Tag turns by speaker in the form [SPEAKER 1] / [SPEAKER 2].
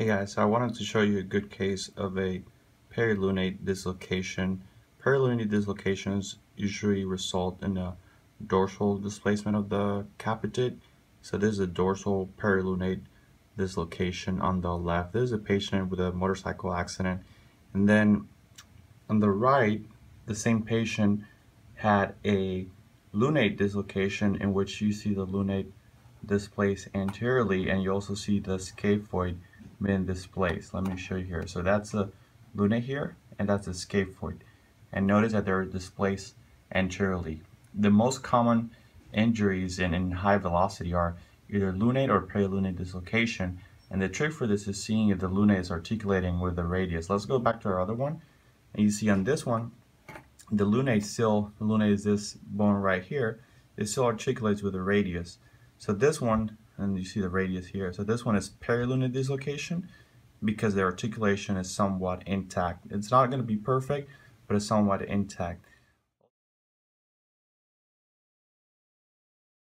[SPEAKER 1] Hey guys, so I wanted to show you a good case of a perilunate dislocation. Perilunate dislocations usually result in a dorsal displacement of the capitate. So this is a dorsal perilunate dislocation on the left. This is a patient with a motorcycle accident. And then on the right, the same patient had a lunate dislocation in which you see the lunate displaced anteriorly and you also see the scaphoid been displaced. Let me show you here. So that's a lunate here, and that's a scaphoid. And notice that they're displaced anteriorly. The most common injuries in, in high velocity are either lunate or perilunate dislocation. And the trick for this is seeing if the lunate is articulating with the radius. Let's go back to our other one. And you see on this one, the lunate still, the lunate is this bone right here, it still articulates with the radius. So this one, and you see the radius here. So this one is perilunate dislocation because the articulation is somewhat intact. It's not going to be perfect, but it's somewhat intact.